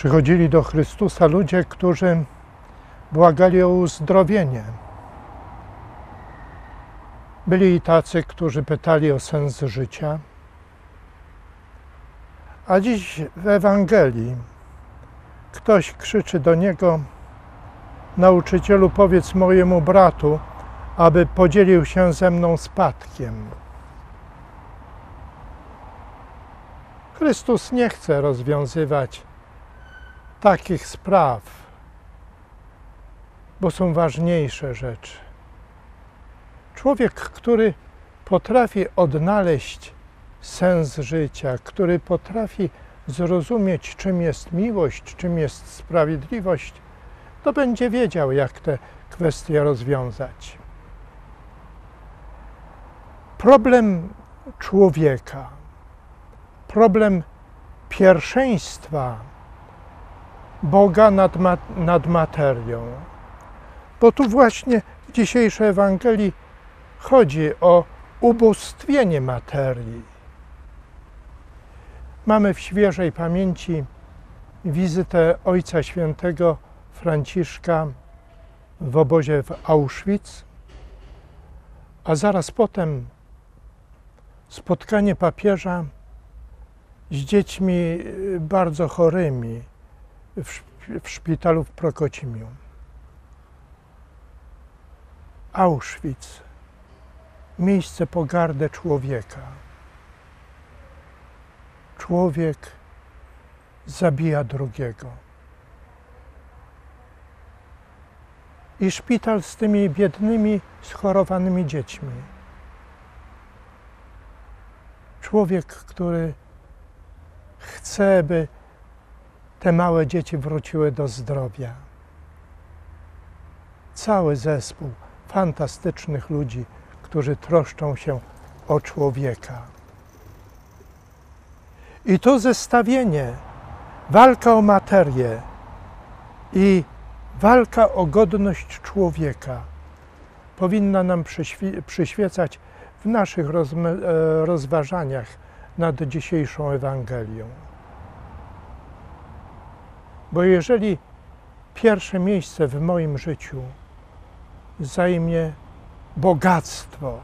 Przychodzili do Chrystusa ludzie, którzy błagali o uzdrowienie. Byli i tacy, którzy pytali o sens życia. A dziś w Ewangelii ktoś krzyczy do niego: Nauczycielu, powiedz mojemu bratu, aby podzielił się ze mną spadkiem. Chrystus nie chce rozwiązywać takich spraw, bo są ważniejsze rzeczy. Człowiek, który potrafi odnaleźć sens życia, który potrafi zrozumieć, czym jest miłość, czym jest sprawiedliwość, to będzie wiedział, jak te kwestie rozwiązać. Problem człowieka, problem pierwszeństwa Boga nad, ma nad materią. Bo tu właśnie w dzisiejszej Ewangelii chodzi o ubóstwienie materii. Mamy w świeżej pamięci wizytę Ojca Świętego Franciszka w obozie w Auschwitz, a zaraz potem spotkanie papieża z dziećmi bardzo chorymi w, szpitalu w Prokocimiu. Auschwitz, miejsce pogardy człowieka. Człowiek zabija drugiego. I szpital z tymi biednymi, schorowanymi dziećmi. Człowiek, który chce, by te małe dzieci wróciły do zdrowia. Cały zespół fantastycznych ludzi, którzy troszczą się o człowieka. I to zestawienie, walka o materię i walka o godność człowieka powinna nam przyświecać w naszych e, rozważaniach nad dzisiejszą Ewangelią. Bo jeżeli pierwsze miejsce w moim życiu zajmie bogactwo,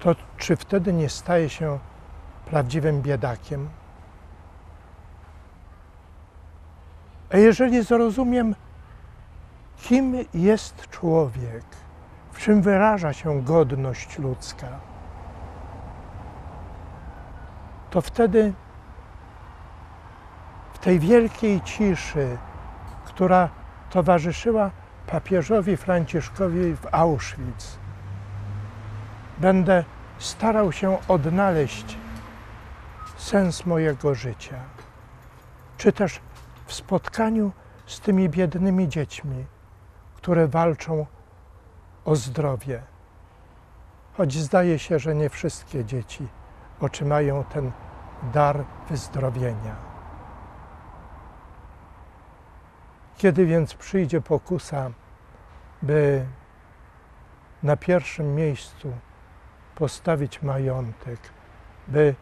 to czy wtedy nie staje się prawdziwym biedakiem? A jeżeli zrozumiem, kim jest człowiek, w czym wyraża się godność ludzka, to wtedy tej wielkiej ciszy, która towarzyszyła papieżowi Franciszkowi w Auschwitz, będę starał się odnaleźć sens mojego życia, czy też w spotkaniu z tymi biednymi dziećmi, które walczą o zdrowie. Choć zdaje się, że nie wszystkie dzieci otrzymają ten dar wyzdrowienia. Kiedy więc przyjdzie pokusa, by na pierwszym miejscu postawić majątek, by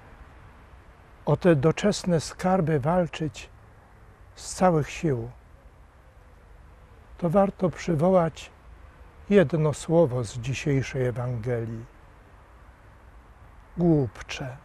o te doczesne skarby walczyć z całych sił, to warto przywołać jedno słowo z dzisiejszej Ewangelii. Głupcze.